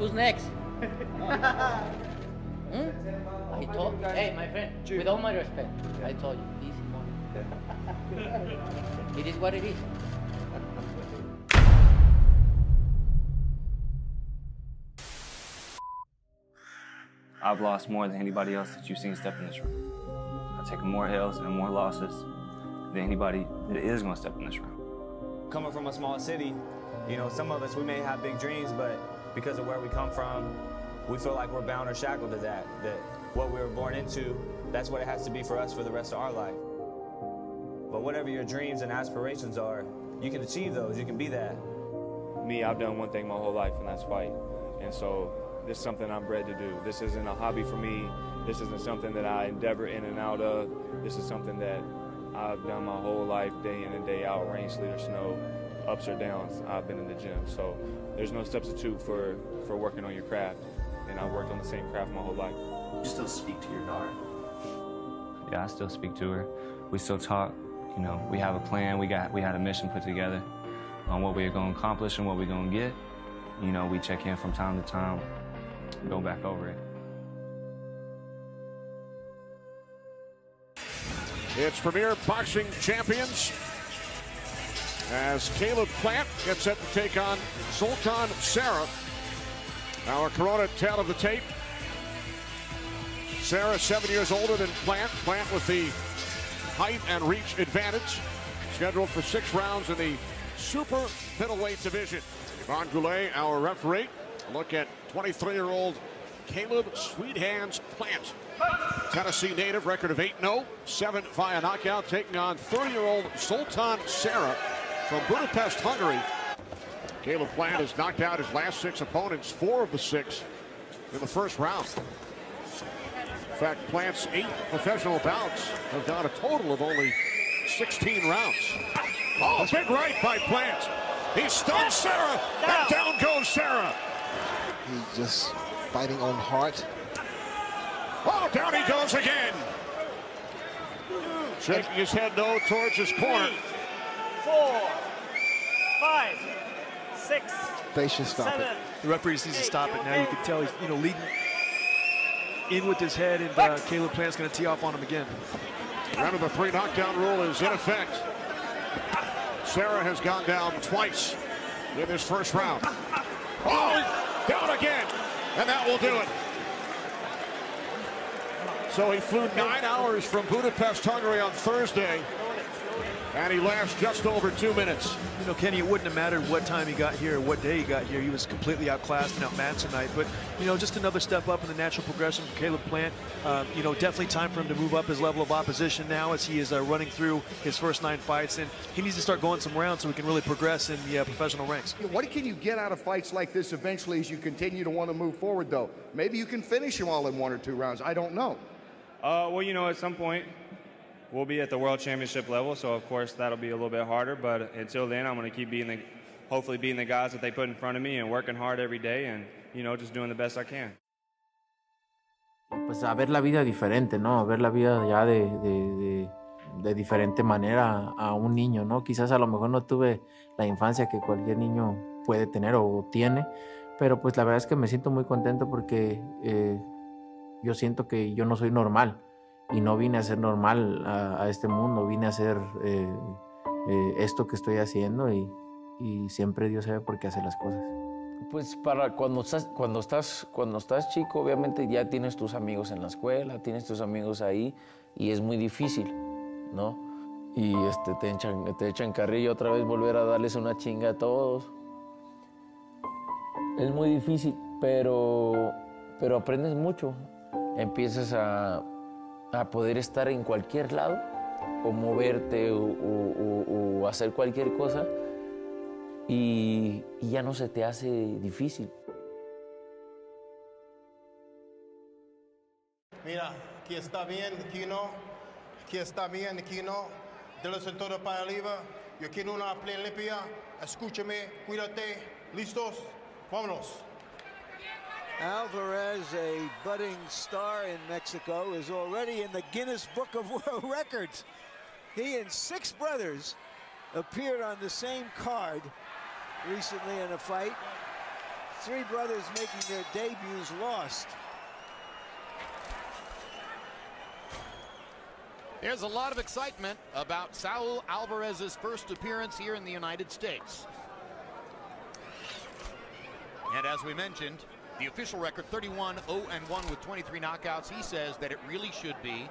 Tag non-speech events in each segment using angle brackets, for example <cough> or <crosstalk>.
Who's next? <laughs> Hmm? I told Hey, my friend, with all my respect, I told you, easy money. it is what it is. I've lost more than anybody else that you've seen step in this room. I've taken more L's and more losses than anybody that is going to step in this room. Coming from a small city, you know, some of us, we may have big dreams, but because of where we come from, we feel like we're bound or shackled to that, that what we were born into, that's what it has to be for us for the rest of our life. But whatever your dreams and aspirations are, you can achieve those, you can be that. Me, I've done one thing my whole life, and that's fight. And so this is something I'm bred to do. This isn't a hobby for me. This isn't something that I endeavor in and out of. This is something that I've done my whole life, day in and day out, rain, sleet, or snow, ups or downs. I've been in the gym. So there's no substitute for, for working on your craft. And I've worked on the same craft my whole life. You still speak to your daughter? Yeah, I still speak to her. We still talk. You know, we have a plan. We got we had a mission put together on what we're going to accomplish and what we're going to get. You know, we check in from time to time, go back over it. It's Premier Boxing Champions as Caleb Plant gets set to take on Zoltan Serra. Our Corona tell of the tape. Serra, seven years older than Plant. Plant with the height and reach advantage. Scheduled for six rounds in the super middleweight division. Yvonne Goulet, our referee. A look at 23-year-old Caleb Sweethands Plant. Tennessee native, record of 8-0, 7 via knockout, taking on 30-year-old Zoltan Serra from Budapest, Hungary. Caleb Plant has knocked out his last six opponents, four of the six in the first round. In fact, Plant's eight professional bouts have gone a total of only 16 rounds. Oh, big right by Plant. He stuns Serra, and down goes Serra. He's just fighting on heart. Oh, down he goes again. Shaking his head no towards his corner. Four, five, six. They should stop seven, it. The referee just needs to stop it now. You can tell he's you know leading in with his head, and uh, Caleb Plant's going to tee off on him again. Round of the three knockdown rule is in effect. Serra has gone down twice in this first round. Oh, down again, and that will do it. So he flew nine hours from Budapest, Hungary on Thursday, and he lasts just over two minutes. You know, Kenny, it wouldn't have mattered what time he got here or what day he got here. He was completely outclassed and outmatched tonight. But, you know, just another step up in the natural progression for Caleb Plant. Uh, you know, definitely time for him to move up his level of opposition now as he is uh, running through his first nine fights. And he needs to start going some rounds so he can really progress in the uh, professional ranks. What can you get out of fights like this eventually as you continue to want to move forward, though? Maybe you can finish them all in one or two rounds. I don't know. Uh, well, you know, at some point, we'll be at the world championship level, so of course that'll be a little bit harder. But until then, I'm going to keep being the, hopefully being the guys that they put in front of me and working hard every day and, you know, just doing the best I can. Pues a ver la vida diferente, ¿no? A ver la vida ya de, de, de, de diferente manera a un niño, ¿no? Quizás a lo mejor no tuve la infancia que cualquier niño puede tener o tiene, pero pues la verdad es que me siento muy contento porque eh, yo siento que yo no soy normal y no vine a ser normal a, a este mundo, vine a hacer eh, eh, esto que estoy haciendo y, y, siempre Dios sabe por qué hace las cosas. Pues para cuando estás, cuando, estás, cuando estás chico, obviamente ya tienes tus amigos en la escuela, tienes tus amigos ahí y es muy difícil, ¿no? Y este, te, echan, te echan carrillo otra vez, volver a darles una chinga a todos. Es muy difícil, pero, pero aprendes mucho empiezas a, a, poder estar en cualquier lado o moverte o, hacer cualquier cosa y, ya no se te hace difícil. Mira, aquí está bien, aquí no, aquí está bien, aquí no, de los todo para arriba, yo quiero una play limpia, escúchame, cuídate, listos, vámonos. Alvarez, a budding star in Mexico, is already in the Guinness Book of World <laughs> Records. He and six brothers appeared on the same card recently in a fight. three brothers making their debuts lost. There's a lot of excitement about Saul Alvarez's first appearance here in the United States. And as we mentioned, the official record 31 0 and 1 with 23 knockouts. He says that it really should be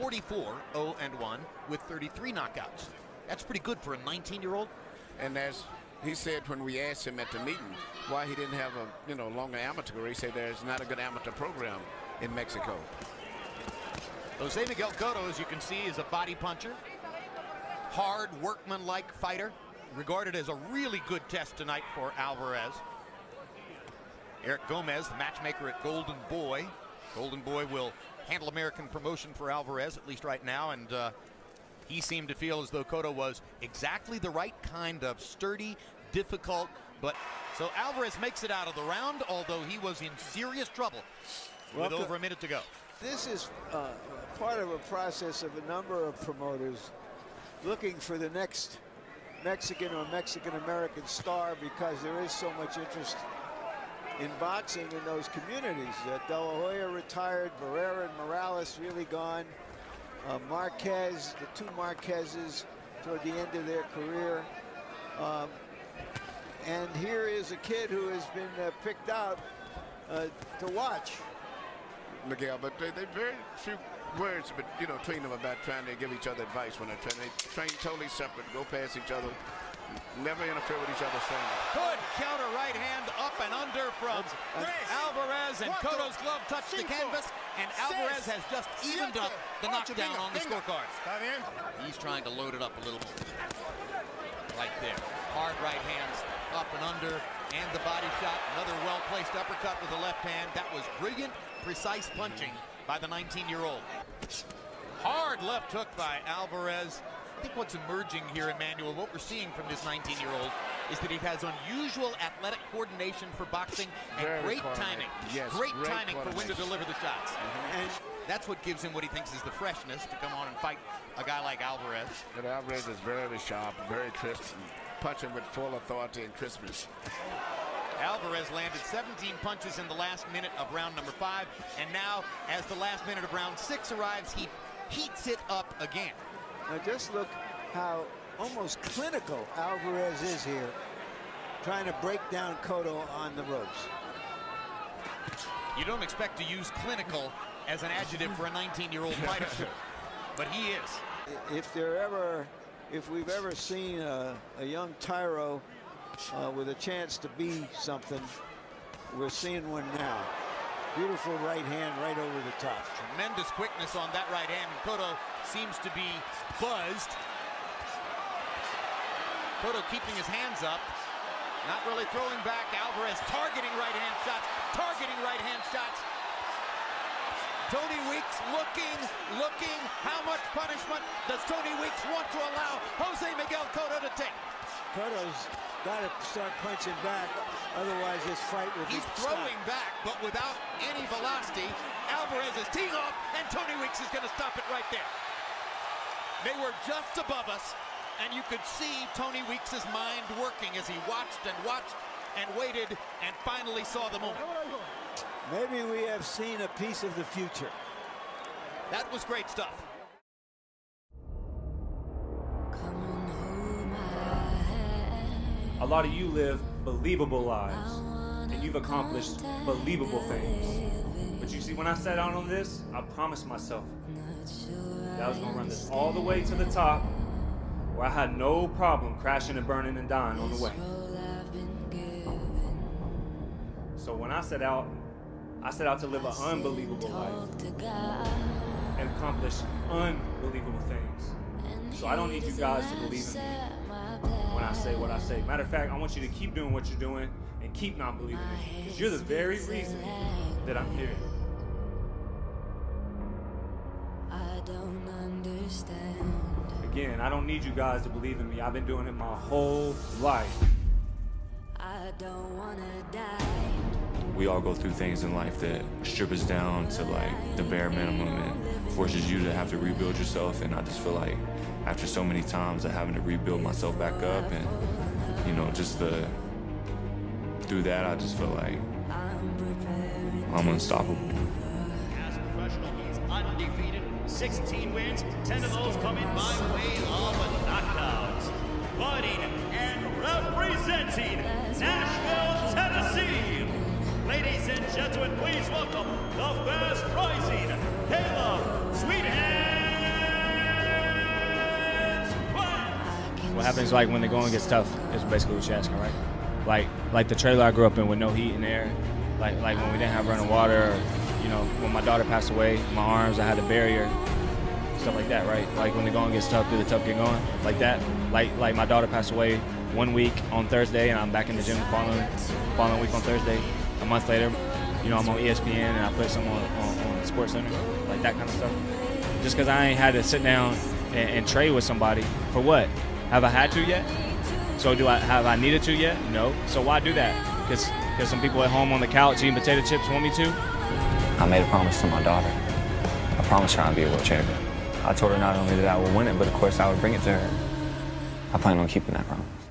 44 0 and 1 with 33 knockouts. That's pretty good for a 19 year old. And as he said when we asked him at the meeting why he didn't have a you know longer amateur career, he said there's not a good amateur program in Mexico. Jose Miguel Cotto, as you can see, is a body puncher. Hard, workman-like fighter. Regarded as a really good test tonight for Alvarez. Eric Gomez, the matchmaker at Golden Boy. Golden Boy will handle American promotion for Alvarez, at least right now, and uh, he seemed to feel as though Cotto was exactly the right kind of sturdy, difficult, but so Alvarez makes it out of the round, although he was in serious trouble with over a minute to go. This is uh, part of a process of a number of promoters looking for the next Mexican or Mexican-American star because there is so much interest in boxing in those communities. Uh, De La Hoya retired, Barrera and Morales really gone. Uh, Marquez, the two Marquezes toward the end of their career. Um, and here is a kid who has been uh, picked out uh, to watch. Miguel, but they, they very few words, but you know, between them about trying to give each other advice when they train. They train totally separate, go past each other, never interfere with each other's training. Good counter right hand up and under from Alvarez and Cotto's glove touched the canvas and Alvarez has just evened up the knockdown on the scorecard. He's trying to load it up a little more. Right there. Hard right hands up and under and the body shot. Another well-placed uppercut with the left hand. That was brilliant, precise punching by the 19-year-old. Hard left hook by Alvarez. I think what's emerging here, Emanuel, what we're seeing from this 19-year-old is that he has unusual athletic coordination for boxing and Very great timing. Yes, great, great timing for when to deliver the shots. Mhm. And that's what gives him what he thinks is the freshness to come on and fight a guy like Alvarez. But Alvarez is very sharp, very crisp, punching with full authority and crispness. Alvarez landed 17 punches in the last minute of round number five, and now, as the last minute of round six arrives, he heats it up again. Now just look how almost clinical Alvarez is here, trying to break down Cotto on the ropes. You don't expect to use clinical as an adjective for a 19-year-old <laughs> fighter, but he is. If there ever, if we've ever seen a, a young Tyro uh, with a chance to be something, we're seeing one now. Beautiful right hand right over the top. Tremendous quickness on that right hand, and Cotto seems to be buzzed. Cotto keeping his hands up, not really throwing back. Alvarez targeting right hand shots, targeting right hand shots. Tony Weeks looking, looking. How much punishment does Tony Weeks want to allow Jose Miguel Cotto to take? Cotto's got to start punching back, otherwise this fight will be He's throwing back, but without any velocity. Alvarez is teeing off, and Tony Weeks is going to stop it right there. They were just above us, and you could see Tony Weeks' mind working as he watched and watched and waited and finally saw the moment. Maybe we have seen a piece of the future. That was great stuff. A lot of you live believable lives, and you've accomplished believable things. But you see, when I sat out on this, I promised myself that I was gonna run this all the way to the top, where I had no problem crashing and burning and dying on the way. So when I set out, I set out to live an unbelievable life and accomplish unbelievable things. So I don't need you guys to believe in me when I say what I say. Matter of fact, I want you to keep doing what you're doing and keep not believing in me. Because you're the very reason that I'm here. I don't understand. Again, I don't need you guys to believe in me. I've been doing it my whole life. I don't wanna die. We all go through things in life that strip us down to like the bare minimum and forces you to have to rebuild yourself. And I just feel like after so many times of having to rebuild myself back up and, you know, just the through that, I just feel like I'm unstoppable. As professional, he's undefeated. 16 wins, 10 of those coming by way of a knockout. Fighting and representing Nashville, Tennessee. Ladies and gentlemen, please welcome the fast rising Sweethead What happens like when the going gets tough is basically what you're asking, right? Like like the trailer I grew up in with no heat and air, like like when we didn't have running water, or, you know, when my daughter passed away, my arms, I had a barrier, stuff like that, right? Like when the going gets tough, do the tough get going, like that. Like like my daughter passed away one week on Thursday, and I'm back in the gym the following following week on Thursday. A month later, you know, I'm on ESPN and I put some on, on, on SportsCenter, like that kind of stuff. Just because I ain't had to sit down and, and trade with somebody for what? Have I had to yet? So do I have I needed to yet? No. So why do that? Because because some people at home on the couch eating potato chips want me to. I made a promise to my daughter. I promised her I'd be a world champion. I told her not only that I would win it, but of course I would bring it to her. I plan on keeping that promise.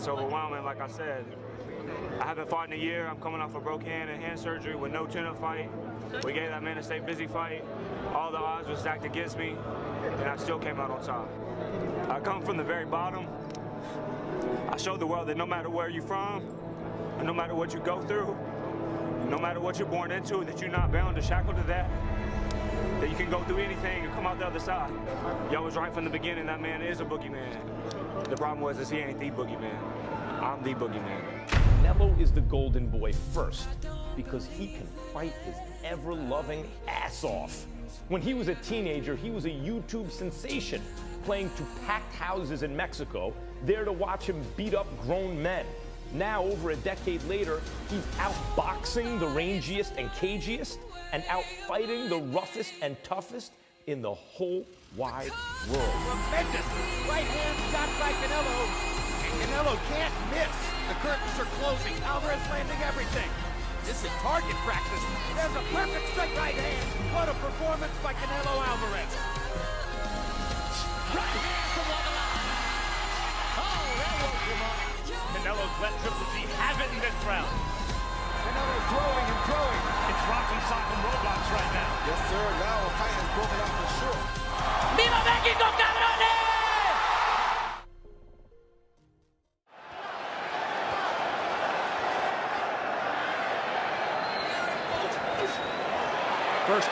It's overwhelming, like I said. I haven't fought in a year. I'm coming off a broke hand and hand surgery with no tune-up fight. We gave that man a stay busy fight. All the odds were stacked against me, and I still came out on top. I come from the very bottom. I showed the world that no matter where you're from, no matter what you go through, no matter what you're born into, that you're not bound to shackle to that that you can go through anything and come out the other side. Y'all was right from the beginning, that man is a boogeyman. The problem was is he ain't the boogeyman. I'm the boogeyman. Canelo is the golden boy first because he can fight his ever-loving ass off. When he was a teenager, he was a YouTube sensation, playing to packed houses in Mexico, there to watch him beat up grown men. Now, over a decade later, he's outboxing the rangiest and cagiest and outfighting the roughest and toughest in the whole wide world. Tremendous right hand shot by Canelo. And Canelo can't miss. The curtains are closing. Alvarez landing everything. This is target practice. There's a perfect straight right hand. What a performance by Canelo Alvarez. Right hand from on. Oh, that woke him up. Canelo's let Triple G have it in this round. Canelo throwing and throwing. It's Rock'em Sock'em Robots right now. Yes, sir. Now a fight has broken out for sure. ¡Viva México, cabrones! First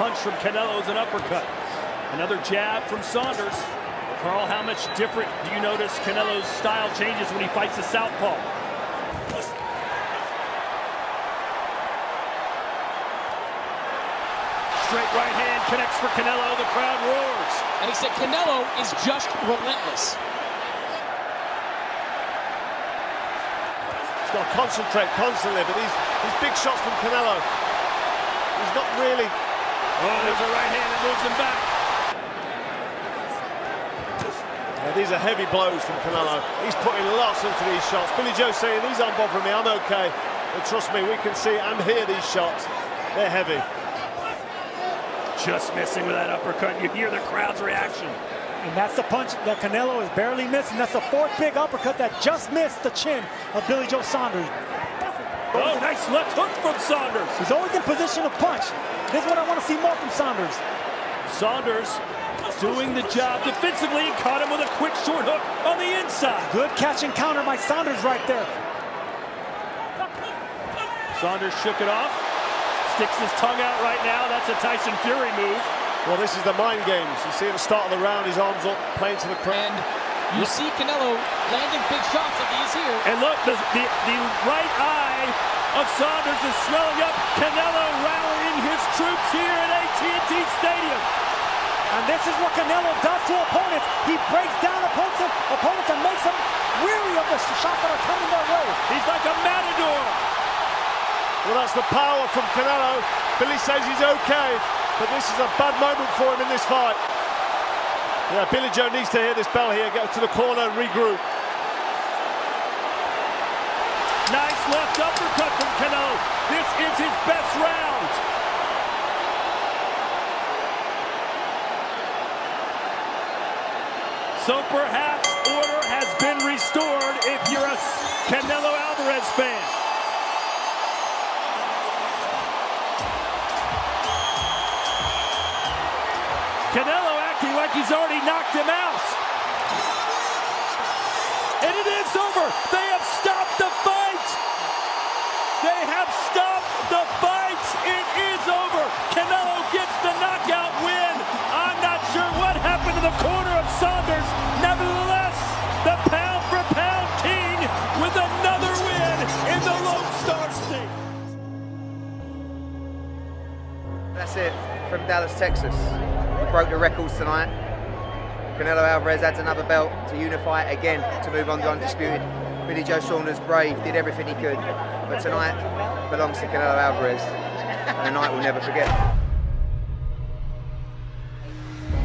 punch from Canelo is an uppercut. Another jab from Saunders. Carl, how much different do you notice Canelo's style changes when he fights the southpaw? Straight right hand connects for Canelo. The crowd roars. And he said Canelo is just relentless. He's got to concentrate constantly, but these, these big shots from Canelo, he's not really... Oh, there's a right hand that moves him back. Yeah, these are heavy blows from Canelo. He's putting lots into these shots. Billy Joe saying, these aren't bothering me, I'm okay. But trust me, we can see and hear these shots. They're heavy. Just missing with that uppercut. You hear the crowd's reaction. And that's the punch that Canelo is barely missing. That's the fourth big uppercut that just missed the chin of Billy Joe Saunders. Oh, nice left hook from Saunders. He's always in position to punch. This is what I want to see more from Saunders. Saunders doing the job defensively. Caught him with a quick short hook on the inside. Good catch and counter by Saunders right there. Saunders shook it off. Sticks his tongue out right now. That's a Tyson Fury move. Well, this is the mind games. You see at the start of the round, his arms up, playing to the crowd. And you see Canelo landing big shots like he's here. And look, the, the, the right eye of Saunders is swelling up. Canelo rallying his troops here at AT&T Stadium. And this is what Canelo does to opponents. He breaks down opponents, opponents and makes them weary of the shots that are coming their way. He's like a matador. Well, that's the power from Canelo. Billy says he's okay, but this is a bad moment for him in this fight. Yeah, Billy Joe needs to hear this bell here, get to the corner and regroup. Nice left uppercut from Canelo. This is his best round. So perhaps order has been restored if you're a Canelo Alvarez fan. He's already knocked him out. And it is over. They have stopped the fight. They have stopped the fight. It is over. Canelo gets the knockout win. I'm not sure what happened to the corner of Saunders. Nevertheless, the pound for pound king with another win in the Lone Star State. That's it from Dallas, Texas. We broke the records tonight. Canelo Alvarez adds another belt to unify again to move on to undisputed. Billy Joe Saunders, brave, did everything he could. But tonight belongs to Canelo Alvarez. And a night we'll never forget.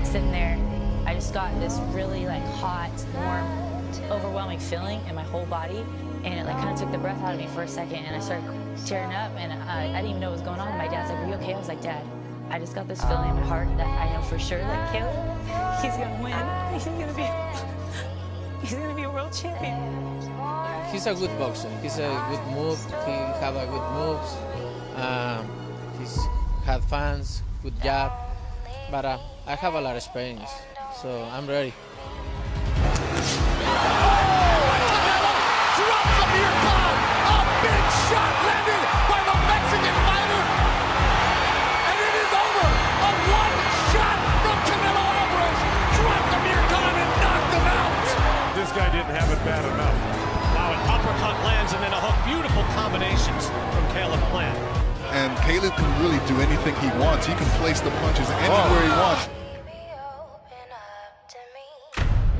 Sitting there, I just got this really like hot, warm, overwhelming feeling in my whole body. And it like kind of took the breath out of me for a second and I started tearing up and I, I didn't even know what was going on. My dad's like, are you okay? I was like, Dad, I just got this feeling in my heart that I know for sure that Caleb, he's gonna win. He's gonna be, he's gonna be a world champion. He's a good boxer. He's a good move. He have a good moves. Um, he's had fans, good job. But uh, I have a lot of experience, so I'm ready. Drops a beer cloud. A big shot have it bad enough. Wow, an uppercut lands and then a hook. Beautiful combinations from Caleb Plant. And Caleb can really do anything he wants. He can place the punches anywhere he wants.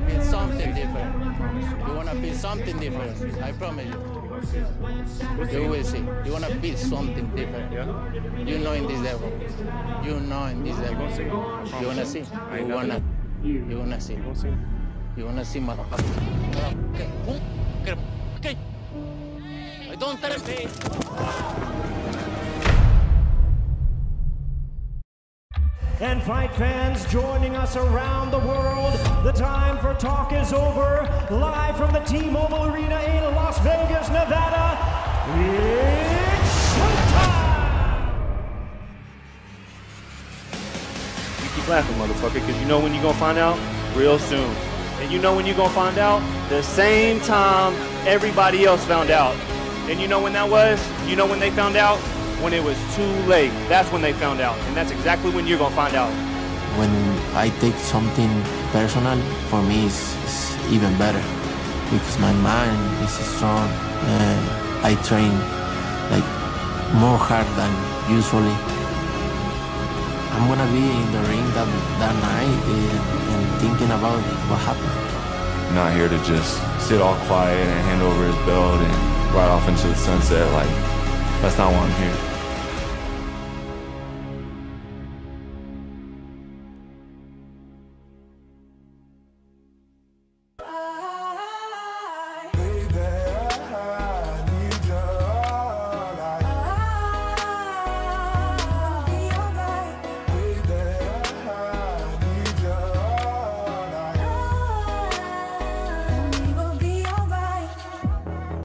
Feel something different. You wanna feel something different. I promise you. You will see. You wanna be something different. You know in this level. You know in this level. You wanna see. You wanna. You wanna see. You wanna see, motherfucker. Okay. Okay. Okay. I don't tell me. And fight fans joining us around the world, the time for talk is over. Live from the T-Mobile Arena in Las Vegas, Nevada, it's showtime! You keep laughing, motherfucker, because you know when you're gonna find out real soon. And you know when you're gonna find out the same time everybody else found out. And you know when that was? You know when they found out? When it was too late. That's when they found out. And that's exactly when you're gonna find out. when I take something personal, for me it's, it's even better because my mind is strong. Uh, I train like more hard than usually. I'm gonna be in the ring that, that night and, and thinking about what happened. Not here to just sit all quiet and hand over his belt and ride off into the sunset. Like, that's not why I'm here.